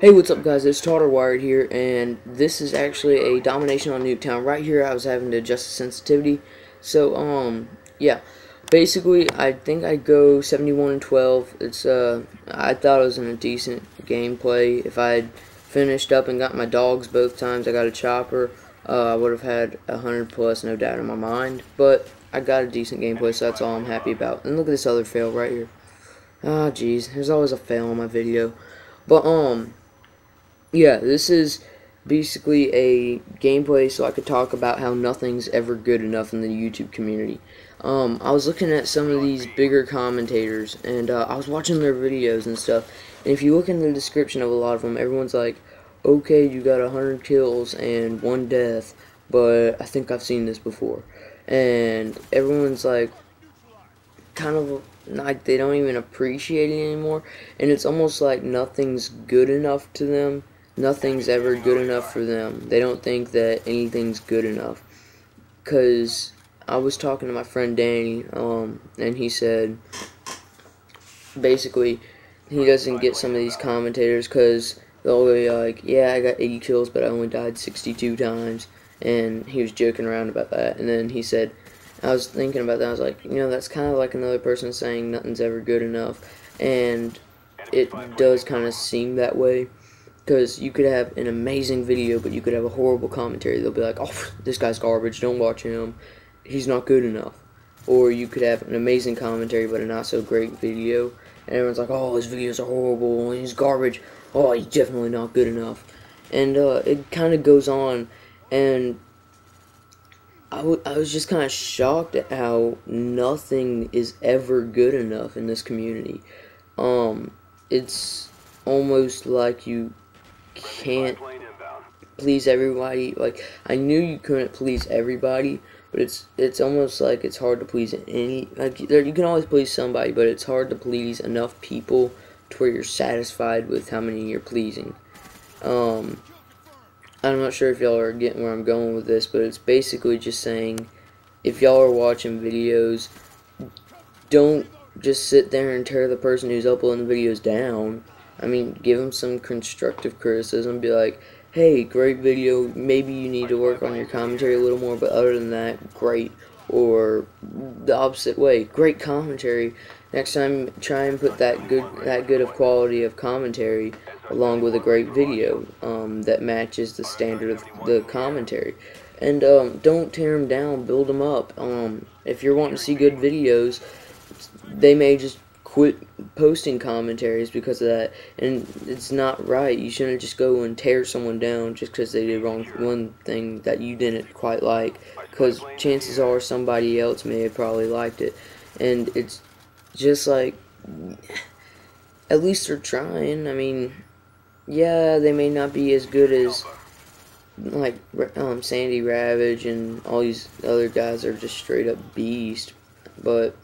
Hey, what's up guys, it's Wired here, and this is actually a domination on Nuketown. Right here I was having to adjust the sensitivity, so, um, yeah. Basically, I think I go 71 and 12. It's, uh, I thought it was in a decent gameplay. If I had finished up and got my dogs both times, I got a chopper, uh, I would have had 100 plus, no doubt in my mind. But, I got a decent gameplay, so that's all I'm happy about. And look at this other fail right here. Ah, oh, jeez, there's always a fail on my video. But, um, yeah, this is basically a gameplay so I could talk about how nothing's ever good enough in the YouTube community. Um, I was looking at some of these bigger commentators, and uh, I was watching their videos and stuff, and if you look in the description of a lot of them, everyone's like, okay, you got 100 kills and one death, but I think I've seen this before. And everyone's like, kind of like they don't even appreciate it anymore, and it's almost like nothing's good enough to them nothing's ever good enough for them. They don't think that anything's good enough. Because I was talking to my friend Danny, um, and he said basically he doesn't get some of these commentators because they'll be like, yeah, I got 80 kills, but I only died 62 times. And he was joking around about that. And then he said, I was thinking about that. I was like, you know, that's kind of like another person saying nothing's ever good enough. And it does kind of seem that way because you could have an amazing video, but you could have a horrible commentary. They'll be like, oh, this guy's garbage, don't watch him, he's not good enough. Or you could have an amazing commentary, but a not so great video, and everyone's like, oh, his videos are horrible, he's garbage, oh, he's definitely not good enough. And uh, it kind of goes on, and I, I was just kind of shocked at how nothing is ever good enough in this community. Um, it's almost like you can't please everybody. Like I knew you couldn't please everybody, but it's it's almost like it's hard to please any. Like there, you can always please somebody, but it's hard to please enough people to where you're satisfied with how many you're pleasing. Um, I'm not sure if y'all are getting where I'm going with this, but it's basically just saying if y'all are watching videos, don't just sit there and tear the person who's uploading the videos down. I mean, give them some constructive criticism. Be like, hey, great video. Maybe you need to work on your commentary a little more, but other than that, great. Or the opposite way, great commentary. Next time, try and put that good that good of quality of commentary along with a great video um, that matches the standard of the commentary. And um, don't tear them down, build them up. Um, if you're wanting to see good videos, they may just quit posting commentaries because of that. And it's not right. You shouldn't just go and tear someone down just because they did wrong one thing that you didn't quite like. Because chances are somebody else may have probably liked it. And it's just like at least they're trying. I mean yeah they may not be as good as like um, sandy ravage and all these other guys are just straight up beast. But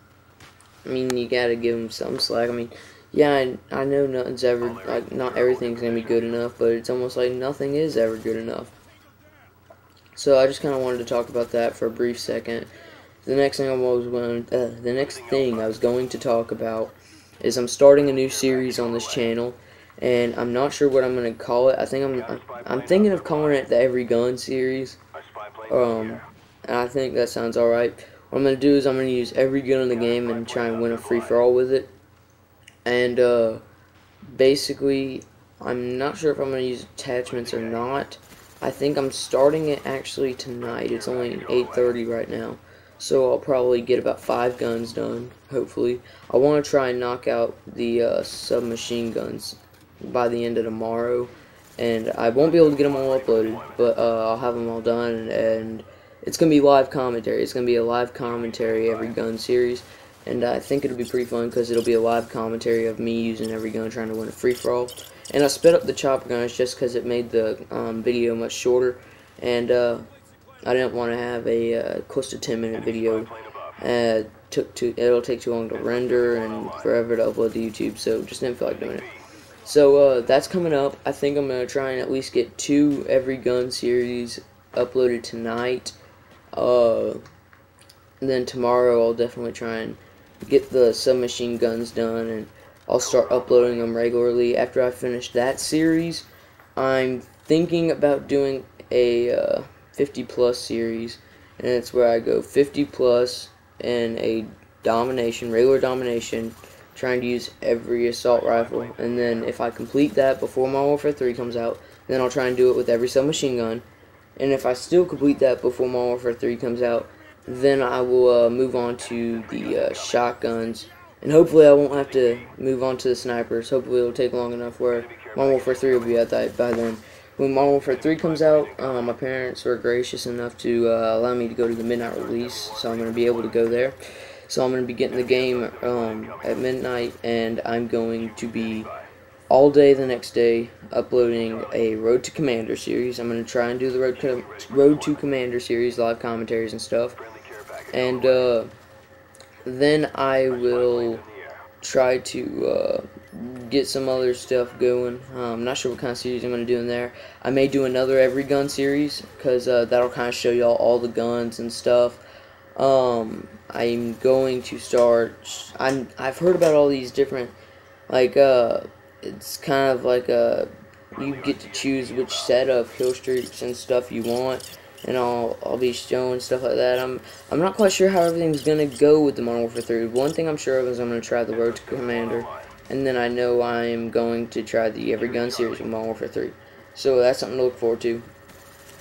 I mean, you gotta give them some slack. I mean, yeah, I, I know nothing's ever, like, not everything's gonna be good enough, but it's almost like nothing is ever good enough. So I just kind of wanted to talk about that for a brief second. The next thing I was going, uh, the next thing I was going to talk about is I'm starting a new series on this channel, and I'm not sure what I'm gonna call it. I think I'm, I'm thinking of calling it the Every Gun series. Um, I think that sounds alright. What I'm going to do is I'm going to use every gun in the game and try and win a free-for-all with it. And, uh, basically, I'm not sure if I'm going to use attachments or not. I think I'm starting it actually tonight. It's only 8.30 right now. So I'll probably get about five guns done, hopefully. I want to try and knock out the uh, submachine guns by the end of tomorrow. And I won't be able to get them all uploaded, but uh, I'll have them all done. And it's going to be live commentary. It's going to be a live commentary every gun series. And I think it'll be pretty fun because it'll be a live commentary of me using every gun trying to win a free-for-all. And I sped up the chopper guns just because it made the um, video much shorter. And uh, I didn't want to have a uh, close to 10 minute video. Uh, took too, it'll take too long to render and forever to upload to YouTube, so just didn't feel like doing it. So uh, that's coming up. I think I'm going to try and at least get two every gun series uploaded tonight. Uh, then tomorrow I'll definitely try and get the submachine guns done, and I'll start uploading them regularly. After I finish that series, I'm thinking about doing a uh, 50 plus series, and it's where I go 50 plus in a domination, regular domination, trying to use every assault rifle. And then if I complete that before Modern Warfare 3 comes out, then I'll try and do it with every submachine gun. And if I still complete that before Modern Warfare 3 comes out, then I will uh, move on to the uh, shotguns. And hopefully I won't have to move on to the snipers. Hopefully it'll take long enough where Modern Warfare 3 will be at that by then. When Modern Warfare 3 comes out, uh, my parents were gracious enough to uh, allow me to go to the midnight release, so I'm going to be able to go there. So I'm going to be getting the game um, at midnight, and I'm going to be all day the next day uploading a Road to Commander series. I'm going to try and do the Road, to, Road to Commander series, live commentaries and stuff. And uh, then I will try to uh, get some other stuff going. Um, I'm not sure what kind of series I'm going to do in there. I may do another Every Gun series because uh, that'll kind of show y'all all the guns and stuff. Um, I'm going to start. I'm. I've heard about all these different, like uh, it's kind of like a. You get to choose which set of kill streaks and stuff you want and I'll I'll be showing stuff like that. I'm I'm not quite sure how everything's gonna go with the Modern Warfare 3. One thing I'm sure of is I'm gonna try the Road to Commander, and then I know I'm going to try the Every Gun series with Modern Warfare 3. So that's something to look forward to.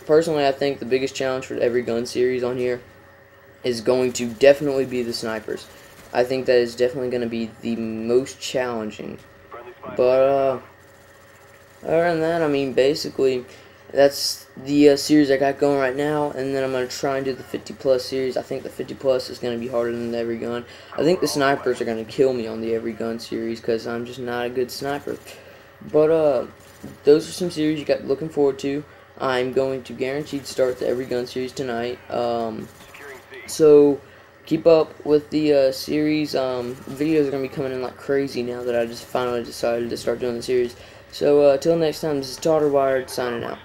Personally, I think the biggest challenge for Every Gun series on here is going to definitely be the snipers. I think that is definitely going to be the most challenging. But uh, other than that, I mean, basically that's the uh, series I got going right now, and then I'm going to try and do the 50 plus series. I think the 50 plus is going to be harder than the every gun. I think the snipers are going to kill me on the every gun series because I'm just not a good sniper. But uh, those are some series you got looking forward to. I'm going to guaranteed start the every gun series tonight. Um, so keep up with the uh, series. Um, videos are going to be coming in like crazy now that I just finally decided to start doing the series. So, uh, till next time, this is Todd Wired signing out.